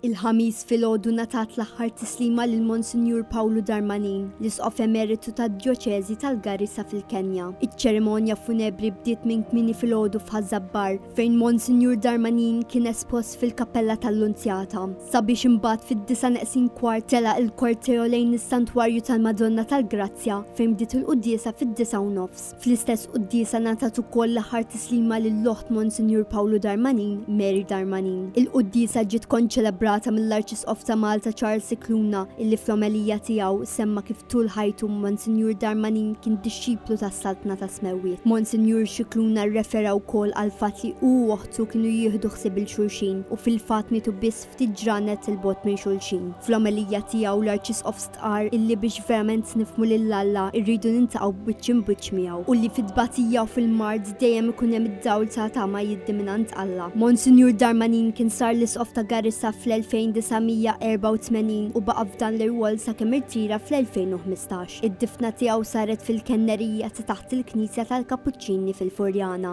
Il-Ħamis filgħodu ngħatat l-aħħar tislima lil Monsinjur Pawlu Darmanin, l-Isqof Emeritu tad-Djoċeżi tal-Garissa fil-Kenja. Iċ-ċerimonja funebri bdiet minn kmieni filgħodu f'Ħaż-Żabbar, fejn Monsinjur Darmanin kien espost fil-Kappella tal-Lunzjata, sabiex imbagħad fid-disa' neqsin kwart telaq il-korteo lejn is-Santwarju tal-Madonna tal-Grazzja fejn bdiet il-quddiesa fid-disa' u nofs. Fl-istess quddiesa ngħatat ukoll l-aħħar tislima lill-Oħt Monsinjur Pawlu Darmanin, Mary Darmanin. Il-quddiesa ġiet konċelebrata mill-Arċisqof ta' Malta Charles Scicluna illi fl-omelija tiegħu semma kif tul ħajtu Monsinjur Darmanin kien dixxiplu tas-Saltna tas-Smewwiet. Monsinjur Scicluna rrefera wkoll għall-fatt li hu u oħtu kienu jieħdu ħsieb il-xulxin u fil-fatt mietu biss ftit ġranet 'il bogħod minn xulxin. Fl-omelija tiegħu l-Arċisqof stqarr illi biex verament nifhmu lil Alla rridu niltaqgħu b'wiċċ imbwiċċ miegħu u li fit-tbatija u fil-mard dejjem ikun hemm id-dawl ta' tama jiddi mingħand Alla. Monsinjur Darmanin kien sar l-Isqof ta' Garissa fl-2984 u baqa' f'dan l-irwol sakemm irtira fl-2015. Id-difna tiegħu saret fil-kennerija ta' taħt il-knisja tal-Kapuċċini fil-Furjana.